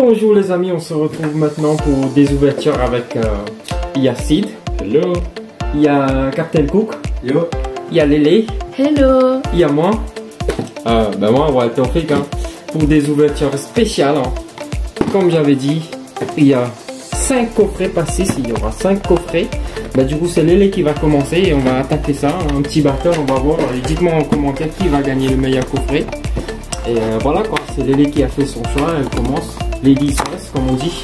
Bonjour les amis, on se retrouve maintenant pour des ouvertures avec euh, il y a Sid, Hello. il y a Captain Cook, Yo. il y a Lélé, Hello il y a moi, euh, ben moi Walter Frick, hein, pour des ouvertures spéciales. hein. Comme j'avais dit, il y a 5 coffrets, pas 6, il y aura 5 coffrets. Bah, du coup c'est Lélé qui va commencer et on va attaquer ça, un petit batteur, on va voir. Dites-moi en commentaire qui va gagner le meilleur coffret. Et euh, voilà quoi, c'est Lélé qui a fait son choix, elle commence. Lady Stress comme on dit.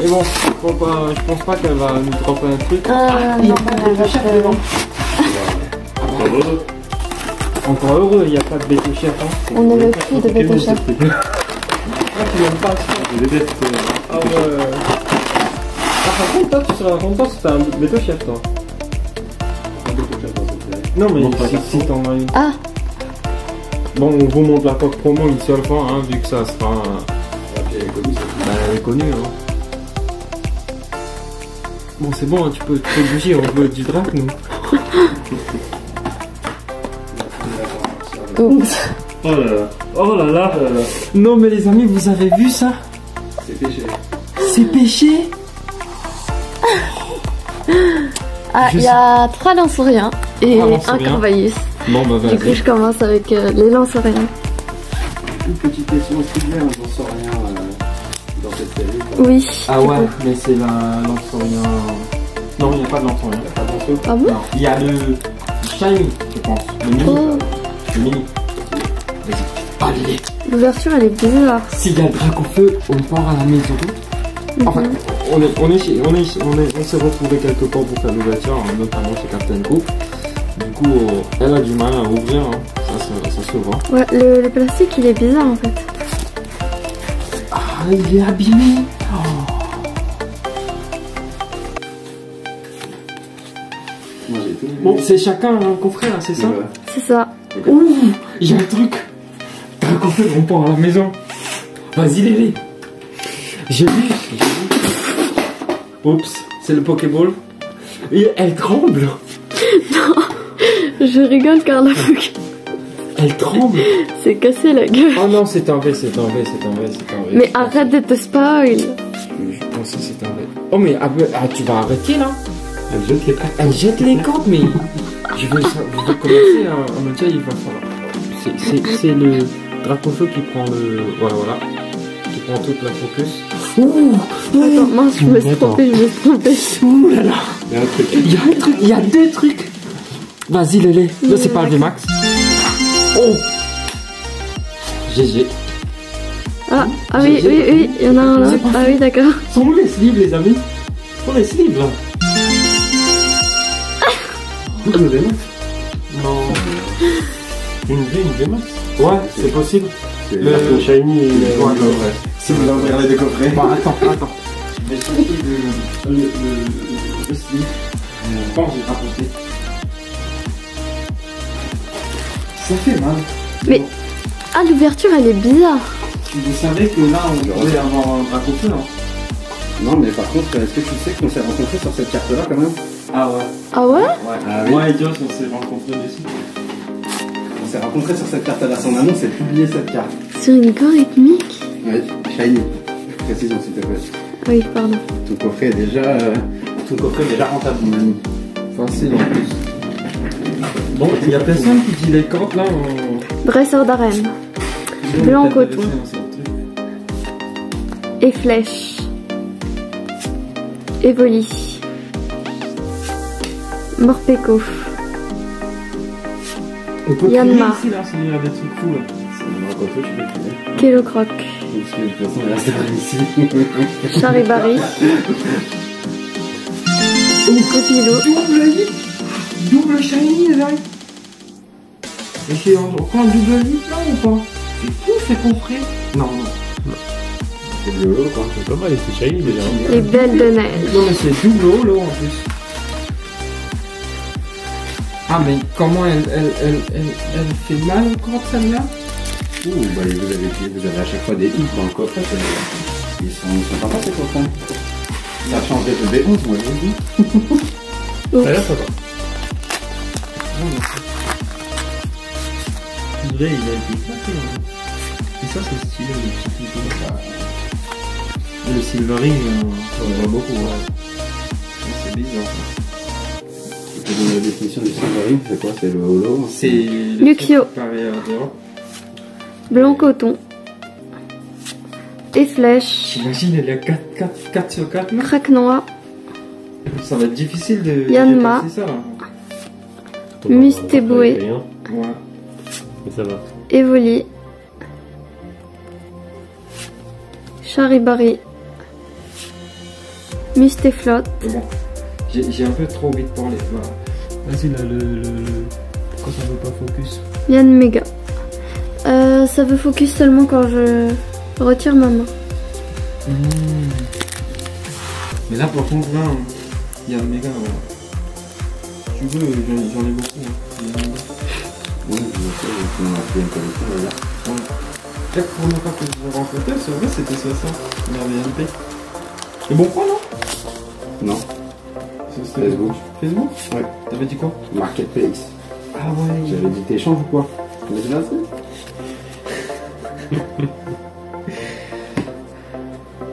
Mais bon, je pense pas, je pense pas qu'elle va nous dropper un truc. Ah, il y a non, pas de Chef te- devant. Heureux. Encore heureux, il n'y a pas de Beto Chef. Hein. On est le cul de Beto Chef. Ah, tu l'aimes pas ça Je déteste. euh, Ah ouais. Ah, par contre, toi, tu serais content si t'as un Beto Chef, toi. Non, mais Montre la si, carte si t'en as une. Ah, Bon, on vous montre la coque promo une seule fois, hein, vu que ça sera. Euh, connue, hein. Bon, c'est bon, hein, tu, peux, peux bouger, on veut du drac, nous. Oh là là. Oh là là Non, mais les amis, vous avez vu ça? C'est péché. C'est péché? Ah, il y a trois lansoriens et un corvaïus. Bon, bah, Du coup, je commence avec euh, les lansoriens. Une petite question, est-ce qu'il y a un j'en sais rien Oui. Ah ouais, coup. mais c'est la l'ensorien. Non, il n'y a pas de l'ensorien. Ah bon il y a le shiny, je pense. Le mini. Oh. Le mini. Vas-y. Allez, L'ouverture, elle est bizarre. s'il y a le drac au feu, on part à la maison. Enfin, Mhm. on est, on est chez, on est, on est, on s'est retrouvé quelque part pour faire l'ouverture, hein, notamment chez Captain Cook. Du coup, euh, elle a du mal à ouvrir, hein. ça, se- ça se voit. Ouais, le, le plastique, il est bizarre en fait. Ah, il est abîmé. Bon, c'est chacun un coffret là, c'est ça Ouais. C'est ça. Ouh, il y a un truc. T'as un coffret, on part à la maison. Vas-y, Lélé. J'ai vu. Oups, c'est le Pokéball. Et elle tremble. Je rigole car la fougue Elle tremble. s'est cassé la gueule. Oh non, c'est un V, c'est un V, c'est un V, c'est un V. Mais arrête de te spoil. Je pensais que c'était un V. Oh, mais ah, bah, ah, tu vas arrêter là Elle jette les pattes. Elle jette les cordes, mais. Je veux, ça- je veux commencer à, à me dire, il va falloir. C'est- C'est c'est le Dracofeu qui prend le. Voilà, voilà. Qui prend toute la focus. Ouh, Attends, mince, je me suis trompée, je me suis trompée. Ouh là là Il y a un truc. Il y a un truc, il y a deux trucs Vas-y Lélé, là c'est pas le VMAX. Oh GG. Ah, ah oui, oui, oui, il y en a un là. Ah oui, d'accord. Sont où les slips les amis Sont les slips là Double VMAX. Non. Une V, une VMAX. Ouais, c'est possible. C'est Le- le shiny et le Ouais, ouais. coffret. Si vous voulez ouvrir les deux coffrets. Bah attends, attends. Je vais chercher le, le, le, le slip. Je pense que j'ai raconté. Ça fait mal. Mais- bon. Ah, l'ouverture, elle est bizarre. Vous savez que là on pourrait avoir un dracofeu hein Non, mais par contre, est-ce que tu sais qu'on s'est rencontrés sur cette carte-là quand même? Ah ouais. Ah ouais? Ouais, Ah oui. Moi et Joss, on s'est rencontrés dessus. On s'est rencontrés sur cette carte-là. Son annonce est publié cette carte. Sur une corde rythmique Ouais, shiny. Précision s'il te plaît. Oui, pardon. Ton coffret est déjà. euh, Ton coffret est déjà rentable, mon ami. Facile en plus. Bon, il y a personne qui dit les cordes là. On... Dresseur d'arène. Blanc coton. truc. Et flèche. Evoli. Morpeko. On peut Yanmar. crier ici là, s'il y a des trucs fous là. C'est un coffret, tu peux crier. Kelocroc. Parce que de toute façon, il reste rien ici. Charibari. Copilo. Double shiny les amis Et c'est encore un double hit là ou pas? C'est fou ces coffrets Non, non. C'est le haut, quoi. C'est pas mal, c'est shiny déjà. Les belles de neige. Non mais c'est double haut là en plus. Ah mais comment elle, elle, elle, elle, elle fait mal encore celle-là? Ouh, bah, vous avez, vous avez à chaque fois des hits dans le coffret. c'est- Ils sont, ils sont sympas ces coffrets. Ça a changé de B11, moi je vous dis. Ça a l'air sympa. Vrai, il a été éclaté. hein. Et ça c'est stylé, le petit pipeau. Le Silvery, euh, on voit beaucoup. Ouais. C'est bizarre. Tu peux donner la définition du Silvery C'est quoi? C'est le holo C'est. le Luxio. dehors. Blanc coton. Et flèche. J'imagine, elle est à 4, 4, 4 sur 4 là. Craque noir. Ça va être difficile de. Yanma. ça là. Rien, Ouais. Mais ça va. Évoli. Charibari. Mustéflotte. Mais bon, j'ai un peu trop envie de parler. Voilà. Vas-y, là, le, le, le- Pourquoi ça veut pas focus? Yann Mega. Euh, ça veut focus seulement quand je retire ma main. Mmh. Mais là, par contre, là, il y a un méga. voilà. Tu veux, j'en ai beaucoup. hein. Oui, je sais, on a fait une collection d'ailleurs. Chaque première fois que je l'ai rencontré, c'est vrai, c'était ça, ça. Il y avait MP. Et bon quoi, non? Non, Facebook. Facebook? Ouais. T'avais dit quoi? Marketplace. Ah ouais. J'avais dit t'échanges ou quoi? Mais fait?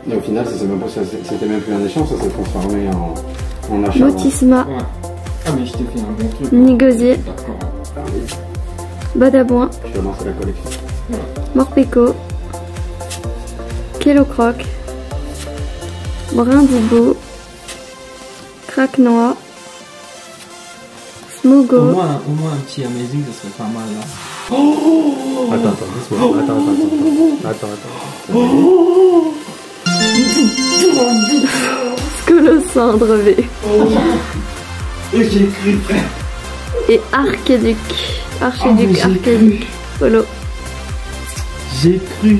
Et au final, ça même pas- c'était même plus un échange, ça s'est transformé en, en achat. Ouais. Je t'ai fait un bon truc. Nigosier. D'accord. Oui, Badabouin. je vais lancer la collection. Morpéco. Kélocroc. Brindibou. Craque noir. Au Smogo. moins, au moins un petit amazing, ça serait pas mal là. Attends, attends, doucement. Attends, attends, attends. Attends, attends. Colosandre V. Et j'ai cru, frère. Et Archéduc. Ah, mais Archéduc, j'ai Archéduc. Polo. J'ai cru.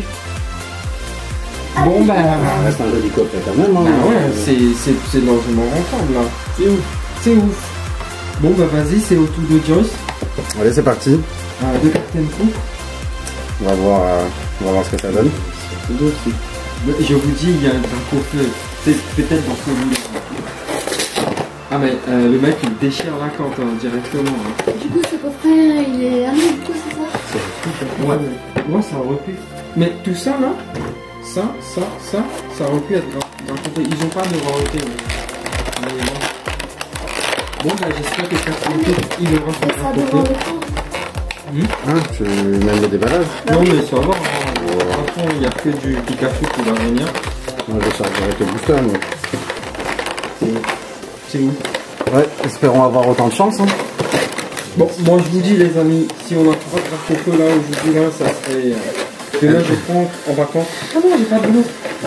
Bon bah. Ça reste un joli coffret quand même. Hein, Bah ouais, c'est, c'est, c'est largement rentable là. C'est ouf. C'est ouf. Bon bah vas-y, c'est au tour de Joyce. Allez, c'est parti. Euh, de Captain Cook. On va voir, euh, on va voir ce que ça donne. Je vous dis, il y a un. C'est peut-être dans ce. Ah mais euh, le mec il déchire la corde hein, directement. hein. Du coup, ce coffret, il est à du coup, c'est ça Ouais, ouais, ça aurait pu. Mais tout ça là, ça, ça, ça, ça aurait pu être dans, dans le côté. Ils ont pas de rareté. Mais... mais bon. Bon bah j'espère que Captain Cook il aura son le temps. Hein, tu même le déballage Non mais ça va. hein. Façon il n'y a que du Pikachu qui va venir. Moi, je charge avec le booster. C'est où? Ouais, espérons avoir autant de chance. Hein. Bon, moi je vous dis les amis, si on a trois feu là aujourd'hui là, ça serait. euh, que là je prends en vacances. Ah non, j'ai pas de boulot.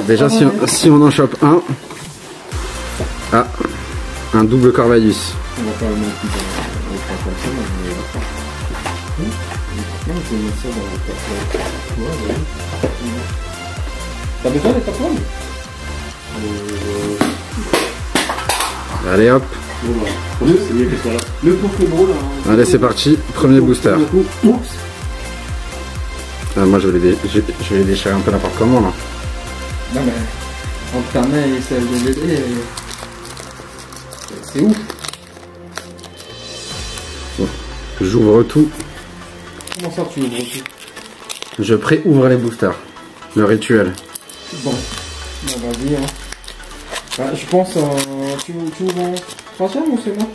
Déjà, si on, si on en chope un. Ah, un double Corvallis. On va pas le mettre dans le trois comme ça, je vais. Hum, Non, je vais mettre ça dans le. T'as besoin des one Allez hop, Le, le Pokéball là. hein. allez c'est parti, premier booster. Oups. Ah, moi je vais, les je, je vais les déchirer un peu n'importe comment là. Non mais, entre ta main et celle de bébé, euh, c'est- ouf. J'ouvre tout, Comment ça tu ouvres tout? Je pré-ouvre les boosters. Le rituel. Bon, on va dire. Bah, je pense, euh, tu, tu ouvres en troisième ou c'est bon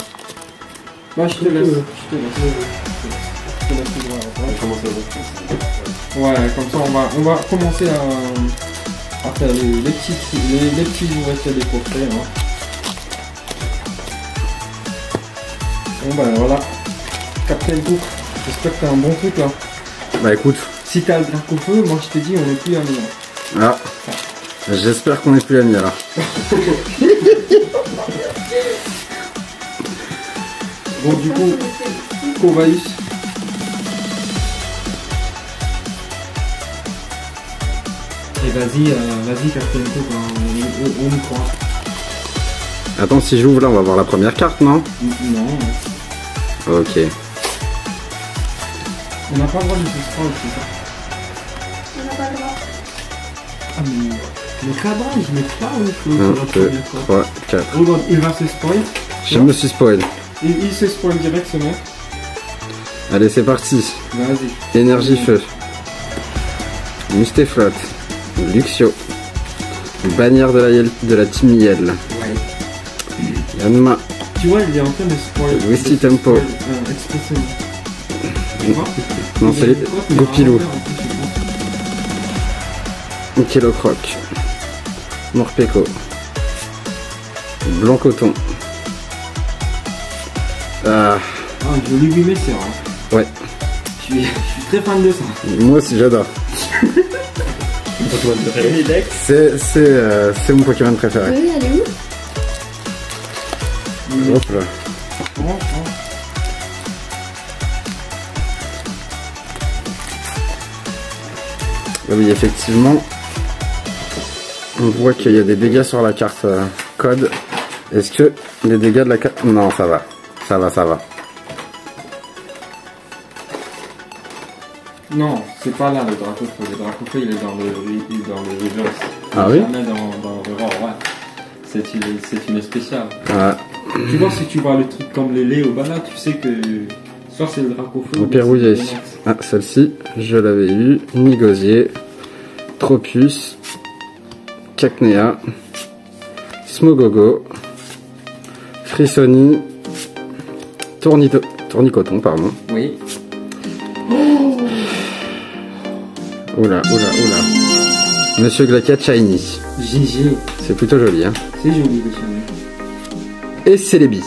Bah, je te laisse. Je te laisse. Je te laisse ouvrir. Ouais, comme ça, on va, on va commencer à, à faire les, les petits, les, les petits ouvertures des coffrets. Hein. Bon, bah voilà. Captain Cook, j'espère que t'as un bon truc là. Bah écoute, Si t'as le drac au feu, moi je te dis, on est plus amis. hein. ah, j'espère qu'on est plus amis là. Bon, du coup, Covaïus. Et vas-y, euh, vas-y, Captain Cook, hein, on, on, croit. Attends, si j'ouvre là, on va voir la première carte, non? Non, Ok. on n'a pas le droit de se spoil, c'est ça. Mais le cadrage, mais pas la deux, première fois. trois, quatre. Regarde, il va se spoil. Je me suis spoil. Il, il se spoil direct, ce mec. Allez, c'est parti. Vas-y. Énergie feu. Mustéflotte. Luxio. Bannière de la, de la team Yel. Ouais. Yanma. Tu vois, il est en train de spoil. De Tempo. spoil, euh. Tu vois Non, c'est a une Morpeko. Blanc Coton. Ah, Ah, mais c'est hein. Ouais. Je suis, je suis très fan de ça. moi aussi j'adore. C'est c'est, euh, mon Pokémon préféré. Oui, elle est où? Hop là. Ah Oui, effectivement, on voit qu'il y a des dégâts sur la carte euh, code. Est-ce que les dégâts de la carte... Non, ça va. Ça va, ça va. Non, c'est pas là le drapeau feu. Le drapeau feu, il est dans le, il est dans le reverse. Ah oui Jamais dans, dans le ouais. C'est une, c'est une spéciale. Tu vois, si tu vois le truc comme les Léo, bah là, tu sais que soit c'est le drapeau feu. Au Max. ah, celle-ci, je l'avais eu. Nigosier. Tropus. Cacnea. Smogogo. Frissoni. Tournito... Tournicoton, pardon. Oui. Oula, oula, oula. Monsieur Glacat Shiny. GG. C'est plutôt joli, hein. C'est joli le chien. Et c'est les billes.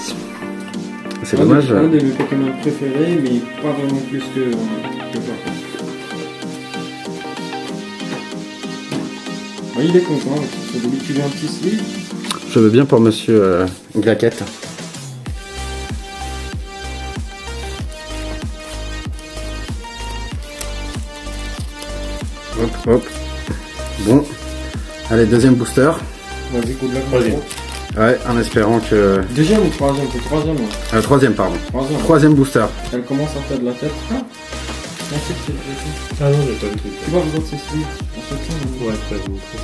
C'est Un de- dommage. Un de mes Pokémon préférés, mais pas vraiment plus que, que il est content. Veux un petit sleeve Je veux bien pour monsieur euh, Glaquette. Hop, hop. Bon. Allez, deuxième booster. Vas-y, coup de la Troisième. Ouais, en espérant que... Deuxième ou troisième? C'est troisième, ouais. Euh, troisième, pardon. Troisième. Troisième booster. Elle commence à faire de la tête. Ah On sait que c'est le truc. Ah non, j'ai pas le truc. Tu vois, vous autres, c'est sleeve. On se tient, hein. Ouais, pas beaucoup.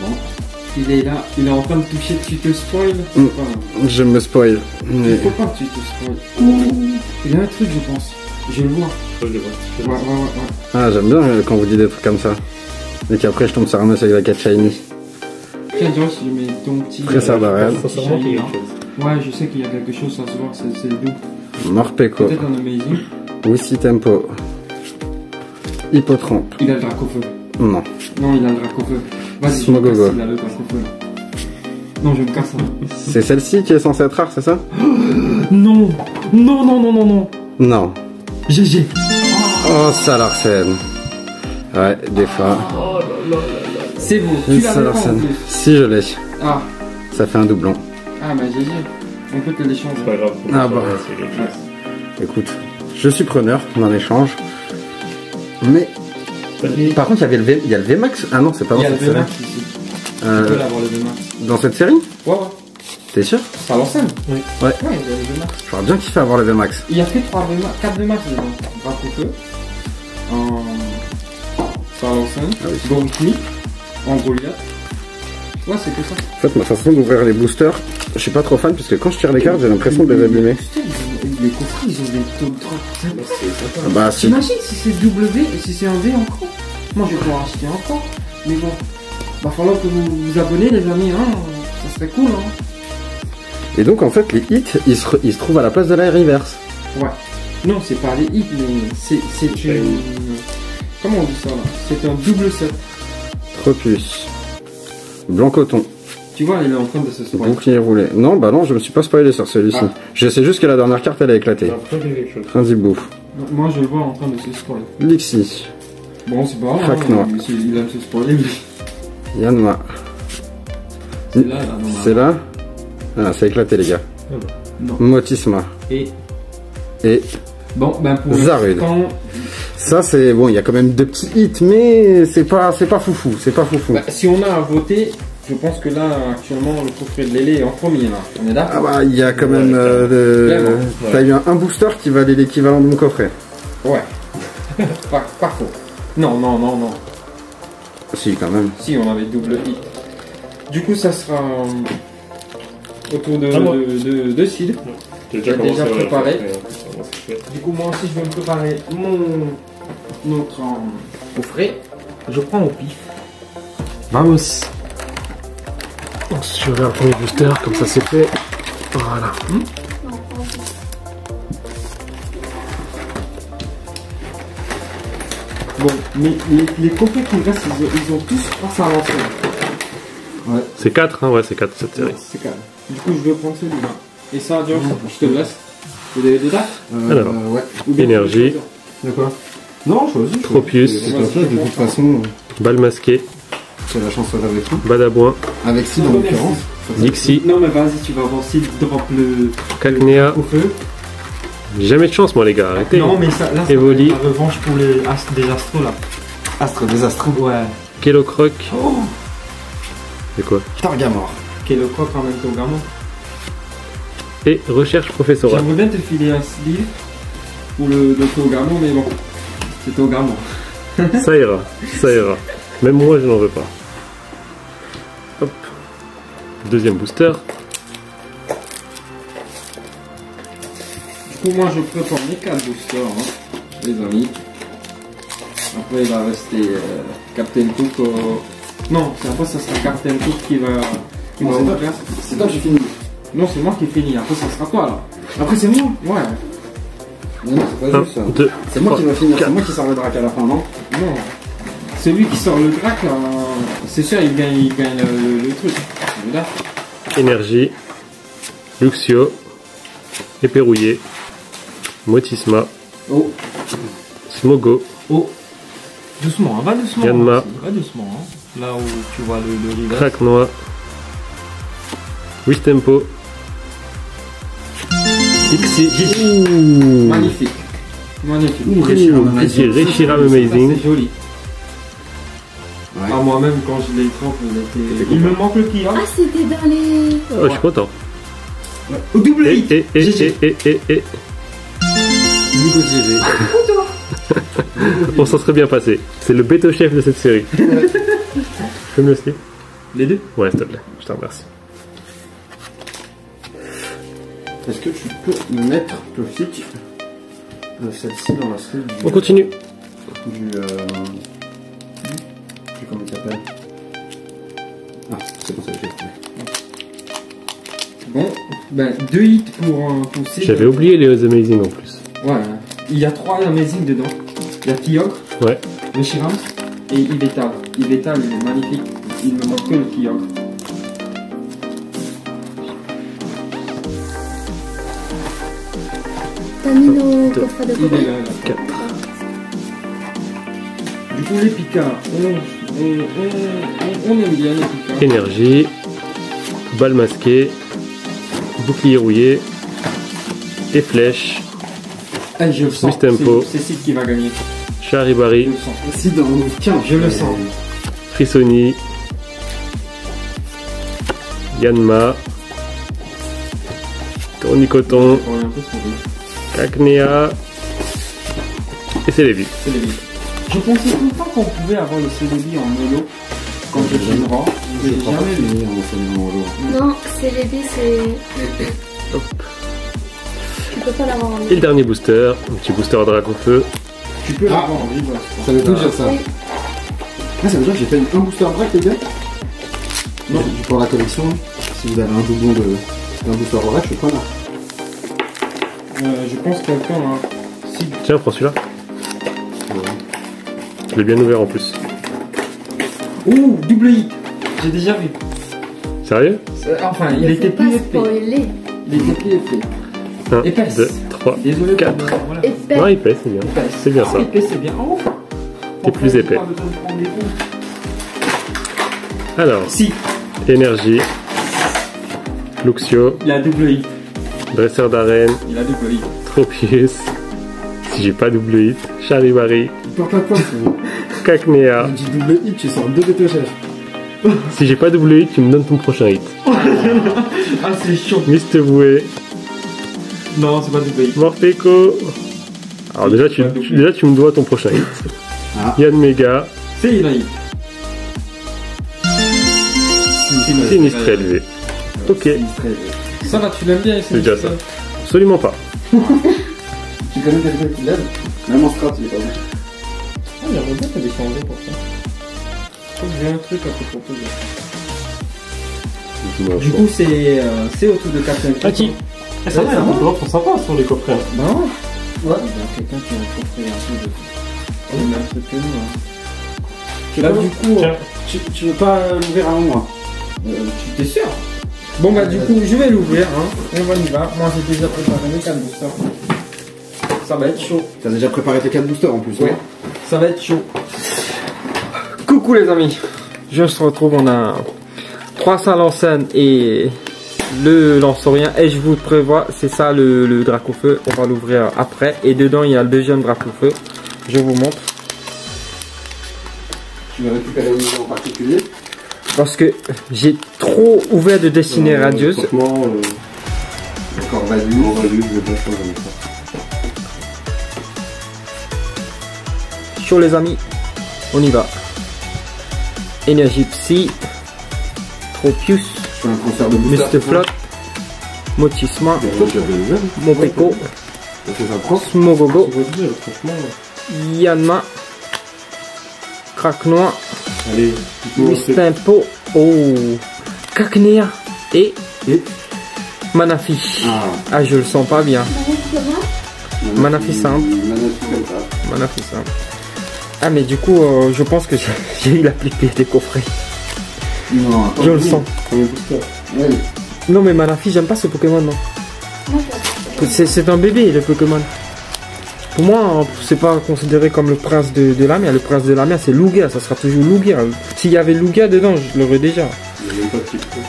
Bon. Il est là, il est en train de toucher, tu te spoil. Mm. Enfin, Je me spoil. Il faut pas que tu te spoil. Il y a un truc, je pense. Je le vois. Je le vois. Je le Ouais, vois. ouais, ouais. ouais. Ah, j'aime bien euh, quand vous dites des trucs comme ça. Et qu'après, je tombe sur un monsieur Glaquette Shiny. Tiens, Josh, je mets ton petit. Très sardarienne. Sincèrement, qu'il y a quelque chose. Ouais, je sais qu'il y a quelque chose, ça se voit, c'est le doux. Morpeko. Peut-être un amazing. Whisky Tempo. Hippotrampe. Il a le dracofeu. Non. Non, il a le dracofeu. Vas-y, je me Smogogo. casse, il a le. Non, je me casse là. C'est celle-ci qui est censée être rare, c'est ça? Non Non, non, non, non, non Non. GG Oh, ça. Ouais, des fois. C'est bon, tu. Si, je l'ai. Ah, Ça fait un doublon. ah, bah GG. On peut te l'échanger. C'est pas grave. Ah bah. Écoute, je suis preneur d'un échange. Mais. Par contre, il y avait le V, il y a le VMAX. Ah non, c'est pas Il dans y a le cette série. VMAX ici. Tu Euh, peux l'avoir le VMAX. dans cette série Ouais, ouais. T'es sûr C'est à l'ancienne Oui. Ouais. Ouais, il y a le VMAX. J'aurais bien kiffé avoir le VMAX. Il y a que 3 VMAX, 4 VMAX dedans. En. C'est à l'ancienne. Ah oui. En Goliath. Ouais, c'est que ça. En fait, ma façon d'ouvrir les boosters, je suis pas trop fan parce que quand je tire les cartes, j'ai l'impression de les abîmer. Les coffrets, ils ont des taux de drop. Ah Bah, si. T'imagines si c'est W et si c'est un V encore Moi, je vais pouvoir acheter encore. Mais bon, va falloir que vous vous abonnez, les amis. Hein. Ça serait cool. Hein. Et donc, en fait, les hits, ils se, re- ils se trouvent à la place de la reverse. Ouais. Non, c'est pas les hits, mais c'est une. Comment on dit ça là? C'est un double set. Tropus. Blanc coton. Tu vois, il est en train de se spoiler. Bouclier roulé. Non, bah non, je me suis pas spoilé sur celui-ci. Ah. Je sais juste que la dernière carte, elle a éclaté. Un bouffe. Moi, je le vois en train de se spoiler. Lixi. Bon, c'est pas grave. Hein, noir. mais s'il- Il aime se spoiler, mais Yanma. c'est là, là, C'est là Ah, ça a éclaté, les gars. Non. Motisma. Et Et bon, ben pour Zarud. Ça, c'est bon, il y a quand même deux petits hits, mais c'est pas, c'est pas foufou. C'est pas foufou. bah, si on a à voter, je pense que là, actuellement, le coffret de Lélé est en premier, là. On est Ah d'accord bah, il y a quand même. euh, le- T'as eu un, un booster qui valait l'équivalent de mon coffret. Ouais. pas, pas faux. Non, non, non, non. Si, quand même. Si, on avait double hit. Du coup, ça sera euh, autour de, Ah, de, de, de Sid. J'ai déjà préparé. Du coup, moi aussi, je vais me préparer mon notre euh, coffret. Je prends au pif. Vamos. On se le premier booster, comme ça c'est fait. Voilà. Bon, mais les, les copains qui restent, ils, ont- ils ont tous trois à l'ancienne. C'est 4, hein, ouais, c'est 4 cette série. C'est calme. Du coup, je vais prendre celui-là. Et ça, Dios, je te le laisse. Vous avez des dates? Euh, Alors. ouais. Ou bien Énergie. De quoi? Non, choisis. Tropius. C'est comme ça, de toute façon, Balle masquée, c'est la chance avec lui. Badabouin, Avec Sid en l'occurrence. Dixie, Non, mais vas-y, tu vas voir s'il drop le Cacnea. au feu. Jamais de chance, moi, les gars, arrêtez. Non, mais ça, là, être la revanche pour les ast- des astros là. Astre désastre. Ouais. Kellocroc. Oh C'est quoi Targamor. Quel le croc en même temps, gamin. Et recherche professorale. J'aimerais bien te filer un sleeve pour le, le Togamo, mais bon, c'est Togamo. Ça ira, ça ira. Même moi, je n'en veux pas. Hop. Deuxième booster. Du coup, moi, je prépare mes 4 boosters, hein, les amis. Après, il va rester euh, Captain Cook. au- Non, c'est après, ça sera Captain Cook qui va, qui Non. C'est toi qui finis. Non, c'est moi qui finis. Après, ça sera toi là. Après, c'est moi. Ouais. Non, c'est pas 1, juste ça. 2, C'est moi qui vais finir, c'est moi qui sors le drac à la fin, non Non. Celui qui sort le drac, là, c'est sûr, il gagne, il gagne le, le truc. Là. Énergie. Luxio. Éperouillé. Motisma. Oh, Smogo. oh. Doucement, hein, va doucement. Yanma. hein, Va doucement. hein. Là où tu vois le, le rivet. Crack noix. Wistempo. Dixie. Ouh. Magnifique. Magnifique. Ouh, Reshiram Amazing. Reshiram. C'est joli. Ouais. Ah, moi-même, quand je l'ai trempé, il était. Il me manque le qui, hein. Ah, c'était dans les. Oh, je suis content. Au double Et, hit. et, et, GG. et, et, et, et. Nico GG. On s'en serait bien passé. C'est le béto chef de cette série. Je peux me le slip Les deux Ouais, s'il te plaît. Je te remercie. Est-ce que tu peux mettre Tofik euh, celle-ci dans la slip du. On continue. du. Euh... Je sais plus comment il s'appelle? Ah, c'est pour ça que j'ai. Bon, ben, deux hits pour, euh, pour. J'avais oublié les Amazing en plus. Ouais, il y a trois Amazing dedans. Il y a Kyogre, Ouais. le Shirams et Ivetal. Ivetal, il est magnifique. Il me manque que le Kyogre. T'as mis nos coffrets de Il est copains. là, là. 4. Du coup, les Picards, on, on, on, on aime bien les Picards. Énergie. Balle masquée. Bouclier rouillé. Et flèche. Ah, je le sens. C'est Sid qui va gagner. Je Charibari. le sens. Si dans 15, Je le sens. Frissoni. Yanma. Tournicoton. On un. Cacnea. Et billes. Je pensais tout le temps qu'on pouvait avoir le CDB en molo quand j'étais grand. J'ai jamais vu. Non, c'est billes, c'est. Tu peux pas l'avoir en Et le dernier booster. Un petit booster à dragon feu. Tu peux Ah. l'avoir en. Ça veut tout dire ça. Oui. Ah, ça veut dire que j'ai fait un booster break, les gars Non. Pour la collection, si vous avez un doublon de d'un booster break, je suis preneur. Euh, je pense que quelqu'un a. Si. Tiens, prends celui-là. Je l'ai bien ouvert en plus. Ouh, double hit J'ai déjà vu. Sérieux? Euh, Enfin, il Ne était plus épais. spoiler. Il était plus épais. 1, Épaisse. 2, 3. Désolé Quatre. pour le- voilà. Épais. Non, épais, c'est bien. C'est bien ça. Épais, c'est bien. Oh. T'es plus épais. Alors, Si, énergie. Luxio. il a double hit. Dresseur d'arène. Il a double hit. Tropius. Si j'ai pas double hit. Charibari. Porte la pointe, Cacnea. J'ai dit double hit, tu sors deux chefs. Si j'ai pas double hit, tu me donnes ton prochain hit. Ah, c'est chaud. Mr. Boué. Non, c'est pas double hit. Morpeko. Alors déjà tu, tu- déjà, tu me dois ton prochain hit. Ah. Yann Mega. C'est il a hit. Sinistre élevé. Ok. Ça va, tu l'aimes bien, C'est déjà ça. Absolument pas. Tu connais quelqu'un qui l'aide Même en strat, il est pas bon. Ah, j'aimerais bien te déchanger pour ça. j'ai un truc à te proposer. Du coup, c'est euh, c'est autour de Captain. Ah, qui ça va, Ouais, ça les va. drôles sont sympas sur les coffrets. Ben ouais. Ouais. Il y a quelqu'un qui a un coffret un peu de. Le même truc que nous. Hein. Là, du coup, Tiens, Tu, tu veux pas l'ouvrir avant moi? Euh, tu t'es sûr? Bon, bah, du coup, je vais l'ouvrir. Hein. Et on y va. Moi, j'ai déjà préparé mes 4 boosters. Ça va être chaud. T'as déjà préparé tes 4 boosters en plus, Ouais. Ça va être chaud. Coucou les amis. Je se retrouve, on a 300 en scène et le lance-rien. Et je vous prévois, c'est ça le, le drac au feu. On va l'ouvrir après. Et dedans, il y a le deuxième drac au feu. Je vous montre. Tu veux récupérer une en particulier? Parce que j'ai trop ouvert de destinées euh, radieuses. Franchement, euh, D'accord, vas-y. on va lui, je vais pas changer ça. Chaud les amis. On y va. Énergie Psy. Tropius. Un de. Mr. Flot. Motisma. Mopeko. Smogogo. Yanma. Crack Noir. Allez, truc. Mistempo. Oh. Cacnea. Et. Et Manafi. Ah, Ah, je le sens pas bien. Manafi simple. Manafi simple. Ah, mais du coup, euh, je pense que j'ai- eu la plupart des coffrets. Non. Je le sens. Non, mais Manafi, j'aime pas ce Pokémon, non. C'est c'est un bébé, le Pokémon. Pour moi, hein, c'est pas considéré comme le prince de, de la mer. Le prince de la mer, c'est Lugia. Ça sera toujours Lugia. S'il y avait Lugia dedans, je l'aurais déjà. Il n'y a même pas de petit peu.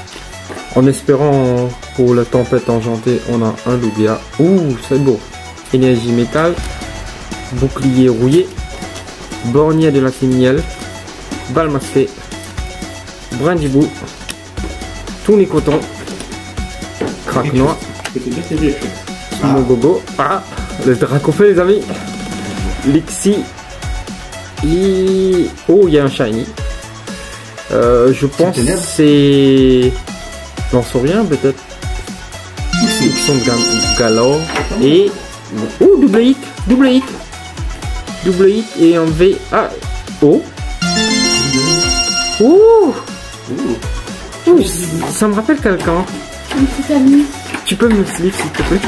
En espérant pour la tempête enchantée, on a un Lugia. Ouh, c'est beau. Énergie métal. Bouclier rouillé. Bornier de la miel. Balmacé. Brindibou. Tournicoton. Craque noir. C'était bien t'aider, je sais. Mon gogo. Ah, le dracofeu, les amis. Lixi. Et... Oh, il y a un shiny. Euh, je pense c'est. J'en sais rien, peut-être. Ils sont de galore. Et. Oh, double hit. Double hit. Double hit et en V. Ah. Oh. Oh. Ouh, ça me rappelle quelqu'un. Tu peux me slip s'il te plaît?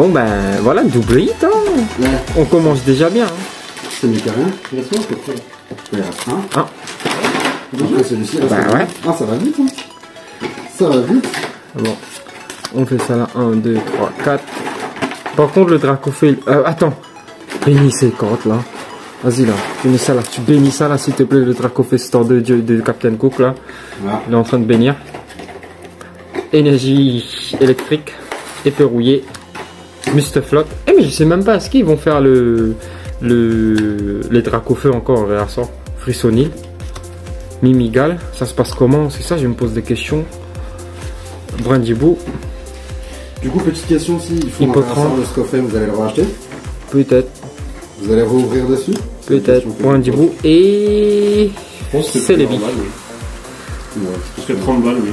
Bon ben voilà, double hit hein. Ouais, On commence déjà bien. hein. c'est. Il reste un. Après celui-ci, Bah ouais. Ah, ça va vite, hein. Ça va vite. Bon. On fait ça là. 1, 2, 3, 4. Par contre le Dracofeu. Euh, attends. Bénis ces cartes là. Vas-y là. Bénis ça là. Tu bénis ça là s'il te plaît le Dracofeu store de, de, de Captain Cook là. Il est en train de bénir. Énergie électrique. Effet rouillé. Mustaflot. Eh mais je sais même pas, est-ce qu'ils vont faire le, le les Dracofeu encore en réassort Frissonil. Mimigal. Ça se passe comment? C'est ça, je me pose des questions. Brindibou. Du coup, petite question aussi, il faut un ce coffret, vous allez le racheter? Peut-être. Vous allez rouvrir dessus? Peut-être. Brindibou. Et... Je pense que C'est les billes. Ouais. Parce que 30 balles, oui.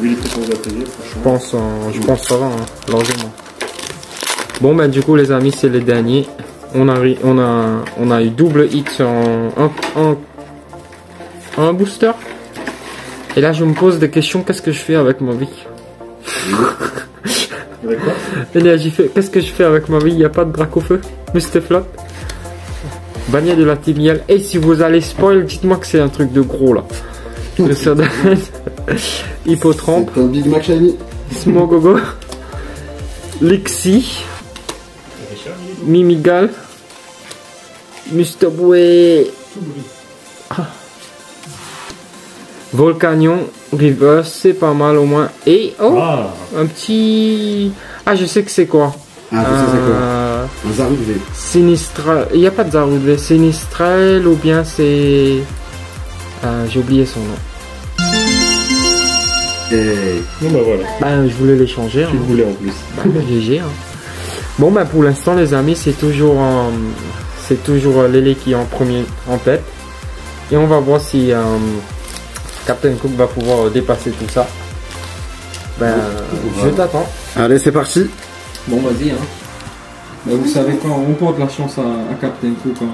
Vu les prix qu'on a payés, Je pense, hein, je pense que ça va, hein, largement. Bon ben du coup les amis c'est les derniers. On a, ri- on a, on a eu double hit sur un, un, un, un booster. Et là je me pose des questions, qu'est-ce que je fais avec ma vie? D'accord Énergie fait, qu'est-ce que je fais avec ma vie? Il n'y a pas de drac au feu? Mustaflot Bannière de la Timiel. Et si vous allez spoil, dites-moi que c'est un truc de gros là. Le un Big Mac Shiny. Smogogo, Lixi, Mimigal, Mustobwe, Ah. Volcanion, Reverse, c'est pas mal au moins. Et oh, Ah un petit. Ah, je sais que c'est quoi. Ah, c'est quoi Euh. Sinistra. Il n'y a pas de Zarud, Sinistrel ou bien c'est. Euh, J'ai oublié son nom. Et bah voilà, Ben, je voulais l'échanger. tu hein. voulais en plus. Bah, GG. hein. Bon, bah, pour l'instant, les amis, c'est toujours, euh, c'est toujours euh, Lélé qui est en premier, en tête. Et on va voir si euh, Captain Cook va pouvoir euh, dépasser tout ça. Ben, je t'attends. Allez, c'est parti. Bon, vas-y. Hein. Bah, vous savez quand on porte la chance à, Captain Cook. hein.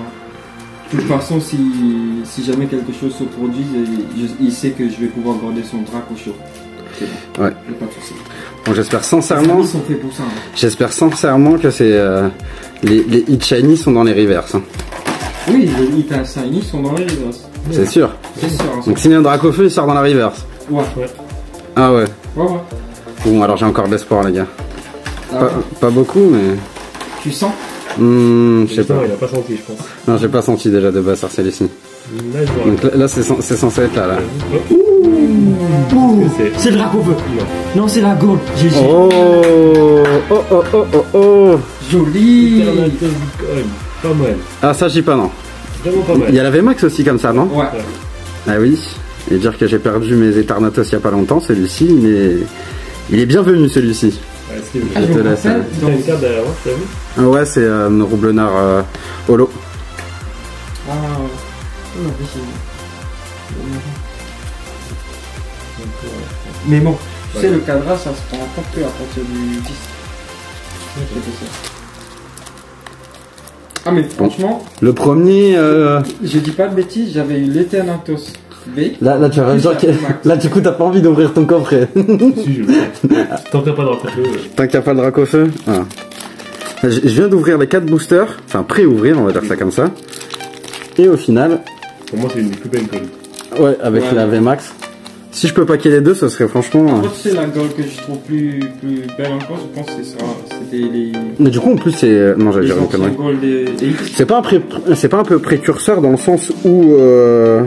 De toute façon, si, si jamais quelque chose se produit, je- il sait que je vais pouvoir garder son drac au chaud. C'est bon. Ouais. Y a pas de souci. Bon, j'espère sincèrement, amis sont faits pour ça. hein. j'espère sincèrement que c'est euh, les, les hit shiny sont dans les reverse. hein. Oui, les hits à Shiny sont dans les reverse. C'est sûr. C'est sûr. hein. Donc s'il y a un drac au feu, il sort dans la reverse. Ouais. Ah ouais. Ouais, ouais. Bon, alors j'ai encore de l'espoir, les gars. Ah, Pas, pas beaucoup, mais. Tu sens? Hmm, je sais pas. Justement, il a pas senti, je pense. Non, j'ai pas senti déjà de base sur Donc là, là, c'est cen- c'est censé être là, là. C'est- le feu. Non, c'est la gold. GG. Oh Oh oh oh oh oh Joli. Pas mal. Ah, ça, dis pas non. Vraiment pas Il mal. y a la VMAX aussi comme ça, non Ouais. Ah oui. Et dire que j'ai perdu mes Eternatos il y a pas longtemps, celui-ci, il est, il est bienvenu celui-ci. Ouais, c'est Ah, Je te laisse, dans- une carte derrière Ah ouais, c'est euh, roublenard euh, holo. Ah, chez Mais bon, tu sais, le cadrage, ça se prend en compte que à partir du 10. Ah, mais franchement, Le premier. euh, je dis pas de bêtises, j'avais eu l'Eternatos B. Là, là, tu vas me dire que. Là, du coup, t'as pas envie d'ouvrir ton coffret. Si, je veux. Tant qu'il n'y a pas de euh, Tant qu'il n'y a pas le drac au feu. Ah. Je je viens d'ouvrir les 4 boosters. Enfin, pré-ouvrir, on va dire ça comme ça. Et au final, pour moi, c'est une des plus belles collies. ouais, avec Ouais. la VMAX. Si je peux paquer les deux, ce serait franchement. Moi, euh, tu sais, la gold que je trouve plus, plus belle encore, je pense que c'est ça. C'était les. Mais du coup, en plus, c'est. Non, j'allais dire une connerie. C'est pas un pré- c'est pas un peu précurseur dans le sens où euh,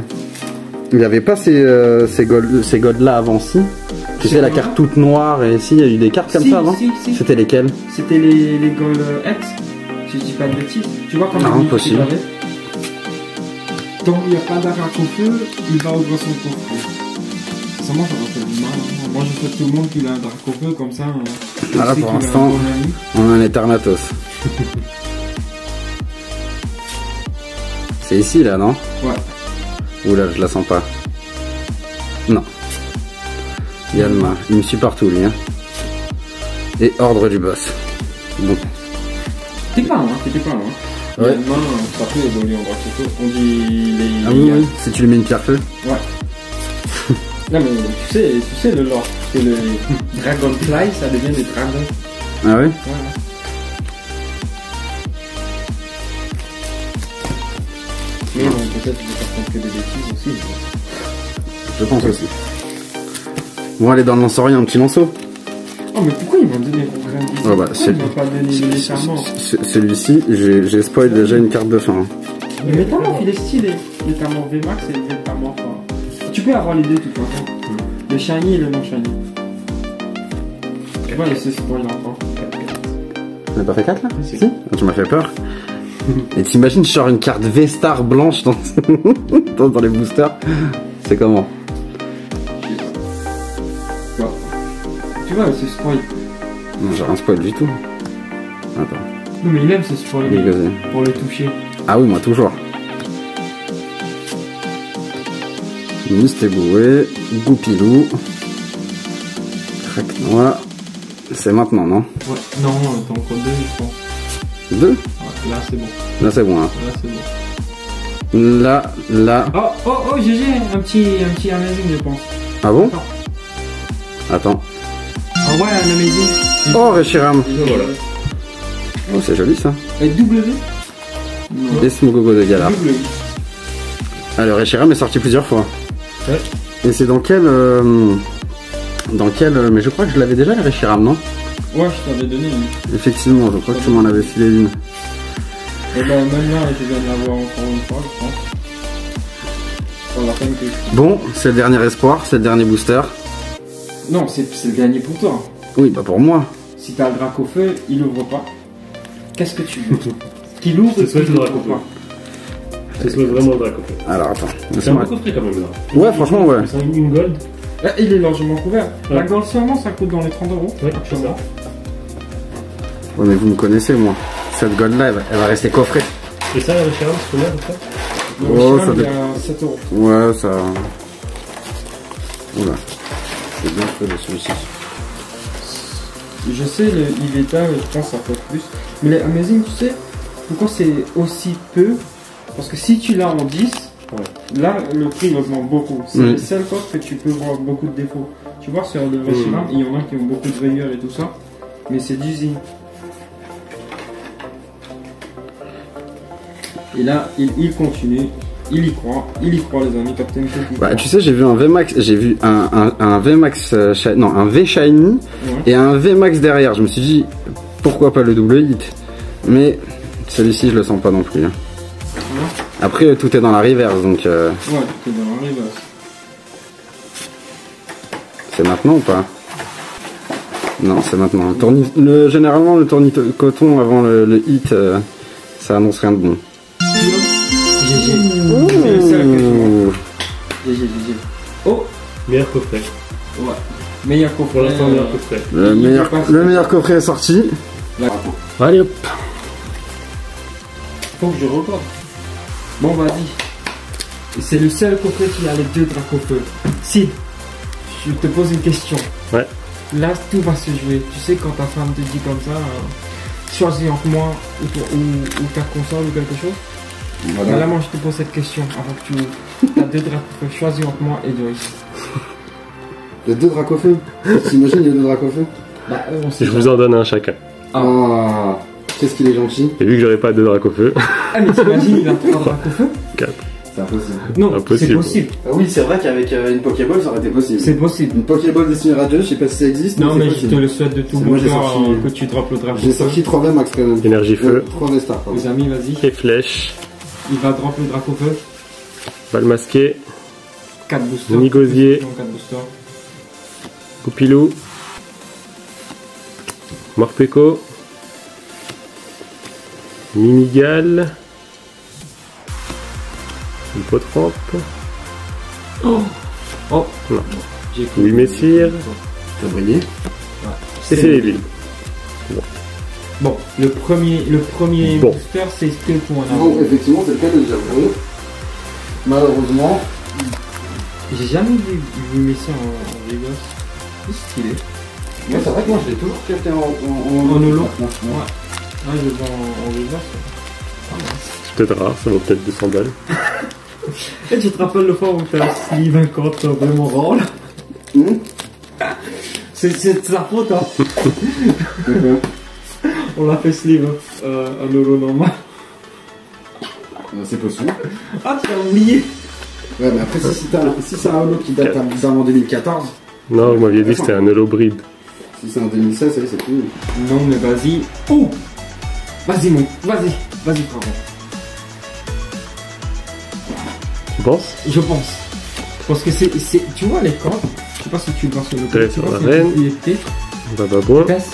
il n'y avait pas ces euh, ces gold ces gold là avant si. Tu sais la carte toute noire et si il y a eu des cartes comme Si, ça avant. si, si. C'était lesquelles? C'était les, les gold X, si je dis pas de bêtises. Tu vois, comme Non, dit, possible. tu. Tant qu'il n'y a pas d'arc au feu, il va ouvrir son coffre. Ça, moi, ça m'a fait du mal. hein. Moi, je souhaite tout le monde qu'il a un drac au feu, comme ça. hein. Ah, là, pour l'instant. On a un Eternatos. c'est ici là non? Ouais. Oula, je la sens pas. Non. Yalma, il me suit partout lui. Hein? Et ordre du boss. Bon. T'es pas loin, t'étais pas loin. Ouais. Ouais. Demain, ça peut évoluer en drac au feu. On dit les. Ah oui, oui. Si tu lui mets une pierre feu. Ouais. non, mais tu sais, tu sais le lore. Que le Dragonfly, ça devient des dragons. Ah oui? Voilà. Mais bon, peut-être que je vais faire que des bêtises aussi. Je pense aussi. Bon, allez dans le lanceau, un petit lanceau. Oh, mais pourquoi ils m'ont donné grain de Ouais, bah, ils m'ont pas donné le Celui-ci, j'ai spoil déjà une carte de fin. hein. Le métamorphe, il est stylé. Le métamorphe VMAX et le métamorphe. hein. Tu peux avoir les deux, de toute façon. Le shiny et le non shiny. Ouais, c'est spoil encore. On n'a pas fait 4 là? Si. Si Ah, Tu m'as fait peur. Et t'imagines, je sors une carte V-Star blanche dans les boosters C'est comment? Tu vois, c'est spoil. Non, j'ai rien spoil du tout. Attends. Non, mais il aime ce spoil pour le toucher. Ah oui, moi toujours. Mistéboué, Goupilou, Crac Noir. C'est maintenant, non Ouais. Non, t'as encore deux, je pense. Deux Ouais, là, c'est bon. Là, c'est bon. Hein. Là, c'est bon. Là, là. Oh, oh, oh, GG, un petit, un petit amazing, je pense. Ah bon Attends. Ouais, un amazing. Oh, Reshiram. Voilà. Oh, c'est joli ça. Et W Non. Et Smogogo de Galar. W. Ah, Reshiram est sorti plusieurs fois. Ouais. Et c'est dans quel. euh, dans quel. euh, mais je crois que je l'avais déjà, le Reshiram, non? Ouais, je t'avais donné une. Effectivement, je crois que tu m'en avais filé une. Et ben, même là, je viens de l'avoir encore une fois, je pense. Bon, c'est le dernier espoir, c'est le dernier booster. Non, c'est c'est le dernier pour toi. Oui, bah pour moi. Si t'as le drac au feu, il ouvre pas. Qu'est-ce que tu veux Qu'il ouvre C'est ou soit qu'il le drac au feu. pas C'est soit vraiment le drac en fait. Alors attends, C'est un beau coffret quand même là. Ouais, franchement, ouais. C'est une gold. Ah, Il est largement couvert. La gold seulement, ça coûte dans les 30 euros. Ouais, c'est ça. Ouais, mais vous me connaissez, moi. Cette gold là, elle va, rester coffrée. Et ça, le Sharon, c'est combien à peu près Le Oh, ça il dé- est à 7 euros. Ouais, ça. Oula. C'est bien fait celui-ci. Je sais, le Iveta, je pense ça coûte plus. Mais les Amazing, tu sais, pourquoi c'est aussi peu? Parce que si tu l'as en 10, là, le prix augmente beaucoup. C'est le seul coffre que tu peux voir beaucoup de défauts. Tu vois, sur le vrai Mm. cylindre, il y en a qui ont beaucoup de rayures et tout ça. Mais c'est d'usine. Et là, il, il continue. Il y croit. Il y croit, les amis. Captain Cook, Bah, tu sais, j'ai vu un VMAX, j'ai vu un, un, un VMAX, euh, shi- non, un V Shiny Ouais. et un VMAX derrière. Je me suis dit, pourquoi pas le double hit? Mais celui-ci, je le sens pas non plus. hein. Après, euh, tout est dans la reverse, donc euh, Ouais, t'es dans la reverse. c'est maintenant ou pas? Non, c'est maintenant. Le tourni- le, généralement, le tournis coton avant le, le hit, euh, ça annonce rien de bon. Meilleur coffret. ouais. Meilleur coffret. Pour l'instant, euh, meilleur coffret. Le Il meilleur, le meilleur coffret est sorti. Allez hop. Faut que je regarde. Bon, vas-y. C'est le seul coffret qui a les deux dracofeux. Si, je te pose une question. Ouais. Là, tout va se jouer. Tu sais, quand ta femme te dit comme ça, euh, choisis entre moi ou, ou, ou ta console ou quelque chose. Bah, là, moi, je te pose cette question avant que tu as deux dracofeux. Choisis entre moi et Joyce. Il y a deux dracofeux. T'imagines, il y a deux dracofeux Bah, euh, on sait Je pas. vous en donne un chacun. Ah, qu'est-ce qu'il est gentil. Et vu que j'aurai pas deux dracs au feu, Ah, mais t'imagines, il a trois dracofeux C'est impossible. Non, c'est Impossible. possible. Ah oui, c'est vrai qu'avec euh, une Pokéball, ça aurait été possible. C'est possible. Une Pokéball destinée à Dieu, je sais pas si ça existe. Non, mais je te le souhaite de tout C'est mon moi, j'ai cœur sorti- euh, que tu droppes le drapeau. J'ai sorti 3 VMAX quand même. énergie feu, 3 V-Star, pardon. Les amis, vas-y. et flèche, Il va drop le drapeau feu. Balle masquée, 4 boosters. Nigosier. 4 boosters. Poupilou, Morpeko, Mimigal, une pot trempe, Oh Non. J'ai cru. Oui, messire, T'as brillé. et c'est les villes. Bon, le premier, le premier Bon. booster, c'est un Bon, arbre. effectivement, c'est le cas de le. Malheureusement, J'ai jamais vu, vu Messi en, en reverse. C'est stylé. moi, c'est vrai que moi, je l'ai toujours capté en, en, En holo. Ouais. Ouais, je le vois en, en reverse. Ah. C'est peut-être rare, ça vaut peut-être 200 balles. Et tu te rappelles le fois où t'as sleeve un contre vraiment rôle? Hum C'est de sa faute, hein. On l'a fait sleeve euh, un euro normal. Euh, C'est possible. Ah, tu as oublié Ouais, mais après, si c'est un, si c'est un holo qui date d'avant 2014, Non, vous m'aviez dit que c'était un holobride. si c'est en 2016, ça y est, c'est fini. Non, mais vas-y. Oh Vas-y, mon. Vas-y. Vas-y, frérot. Tu penses? Je pense. Parce que c'est. c'est- Tu vois les cordes? Je sais pas si tu le vois sur le tu sur la reine. petite Bababouin, épaisse.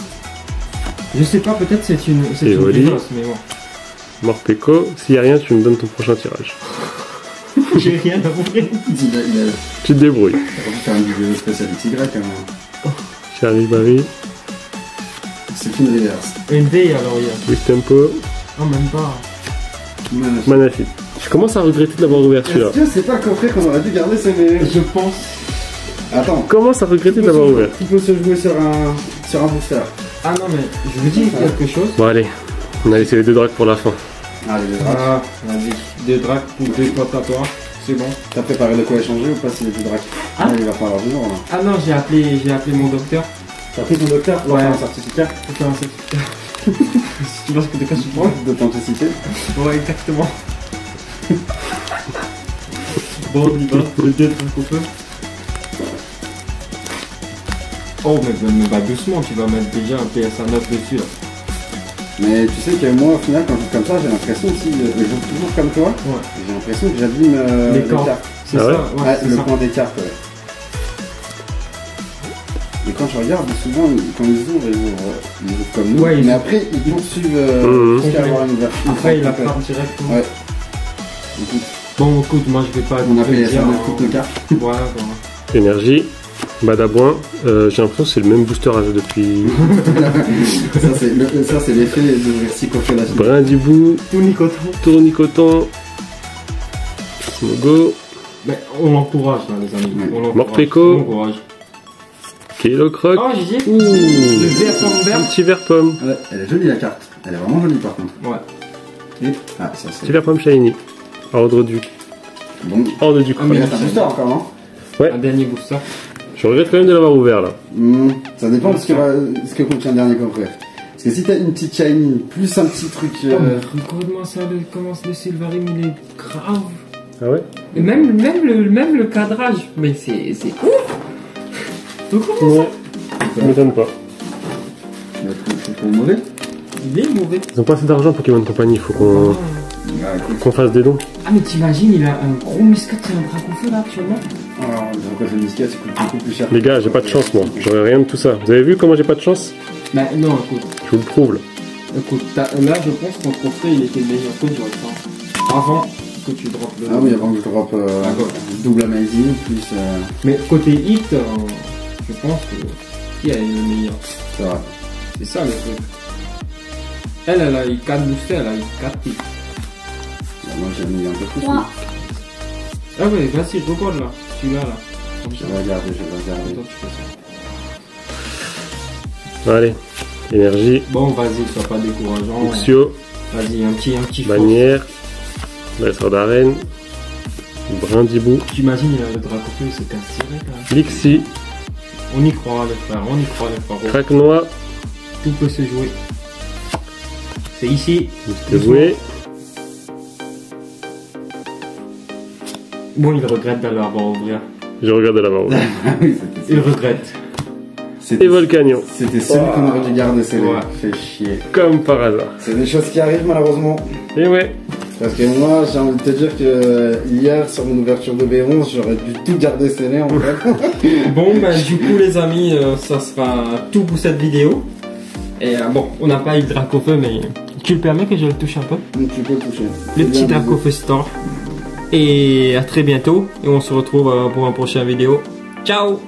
Je sais pas, peut-être c'est une. C'est une mais bon. Morpeko. S'il y a rien, tu me donnes ton prochain tirage. J'ai rien à ouvrir. Il a, il a, Tu te débrouilles. il a faire une vidéo spéciale Y, hein. Charlie Barry, C'est une reverse. Une V alors, il y a. Quick Tempo, Non, même pas. Manafit. Je commence à regretter de l'avoir ouvert celui-là. Est-ce que c'est pas qu'on aurait dû garder. Je pense. Attends. Je commence à regretter de l'avoir ouvert. Il faut se jouer sur un, sur un booster. Ah non, mais je vous dis quelque chose. Bon allez, on a laissé les deux dracs pour la fin. Allez, les dracs. Ah, vas-y. Deux dracs pour deux potes à toi. C'est bon. T'as préparé de quoi échanger ou pas si les deux dracs Ah. Ah, il va falloir du jour là. Ah non, j'ai appelé, j'ai appelé mon docteur T'as pris ton docteur pour Ouais. faire un certificat pour faire un certificat. si tu vois ce que quoi je parle. d'authenticité Ouais, exactement. bon, on y va. Le deux dracs au feu. Oh, mais, mais bah doucement, tu vas mettre déjà un PSA 9 dessus là. Mais tu sais que moi au final quand je joue comme ça j'ai l'impression aussi, euh, je joue toujours comme toi, Ouais. j'ai l'impression que j'abîme euh, Les cartes. C'est Ah ça, ouais ouais, le ça. point des cartes ouais. Et quand je regarde, souvent quand ils ouvrent, ils ouvrent, ils ouvrent comme nous. Ouais, ils mais après ils poursuivent euh, jusqu'à avoir une ouverture. Après, il la directement. Ouais. Écoute, Bon, écoute, moi je vais pas on a te payé dire, ça toutes nos cartes. Voilà, voilà. Énergie, Badabouin. Euh, J'ai l'impression que c'est le même booster à jeu depuis ça c'est c'est l'effet de coffret la Tout nicoton. Tournicoton, Smogo, Mais on l'encourage, là, les amis. Ouais. On l'encourage. Morpeko. On l'encourage. Kelocroc. Oh, j'ai dit. Ouh, Le vert pomme un vert. petit vert pomme. Ouais, elle est jolie la carte. Elle est vraiment jolie par contre. Ouais. Et, ah ça c'est. Petit vert pomme shiny. Ordre du. Bon. Ordre du Ah, mais Il crâne. reste un booster encore, non Ouais. Un dernier booster. Je regrette quand même de l'avoir ouvert là. Hmm, Ça dépend de ce que, va- ce que contient le dernier coffret. Parce que si t'as une petite shiny, plus un petit truc. euh, Regarde-moi ça, le, comment le Silvarim il est grave. Ah ouais? Et même, même, le, même le cadrage, mais c'est c'est ouf Donc comment Ouais. Ça m'étonne pas. bah, c'est trop mauvais. Il est mauvais. Ils ont pas assez d'argent Pokémon Company, il faut qu'on Bah écoute, qu'on fasse des dons. Ah mais t'imagines, il a un gros muscat et un dracofeu là actuellement alors, le quoi le Miscat, ça coûte beaucoup plus cher. Les gars, j'ai pas de chance moi. J'aurais rien de tout ça. Vous avez vu comment j'ai pas de chance Bah non, écoute, Je vous le prouve là. écoute, là je pense que ton il était meilleur que j'aurais ça. Avant que tu droppes le... Ah oui, avant que je drop euh, D'accord. double amazing, plus. Euh, Mais côté hit, euh, je pense que qui a le meilleur? Ça va. C'est ça le truc. Elle, elle a eu 4 boosters, elle a eu 4 hits. Bah, moi j'ai mis un peu plus. Ah ouais, vas-y, regarde là, là. Je vais regarder, je vais regarder. Attends, tu fais ça. Allez. Énergie. Bon, vas-y, sois pas décourageant. Uxio. Vas-y, un petit, un petit. Bannière. Maître d'arène. Brindibou. T'imagines, il a le dracofeu, il s'est cassé là. Lixi. On y croit, les frères, on y croit, les frères. Craque-noix. Tout peut se jouer. C'est ici. Dévoué. Bon, il regrette d'aller avoir ouvert. Je là-bas. Ah oui, c'était Il regrette. C'était Et Volcanion. c'était celui qu'on aurait dû garder, c'est Ouais. Fait chier. Comme par hasard. C'est des choses qui arrivent malheureusement. Et ouais. Parce que moi, j'ai envie de te dire que hier, sur mon ouverture de B11, j'aurais dû tout garder scellé en fait. Bon, ben, du coup, les amis, euh, ça sera tout pour cette vidéo. Et euh, bon, on n'a pas eu le dracofeu, mais tu le permets que je le touche un peu? Tu peux le toucher. Le petit dracofeu store. Et à très bientôt. Et on se retrouve euh, pour une prochaine vidéo. Ciao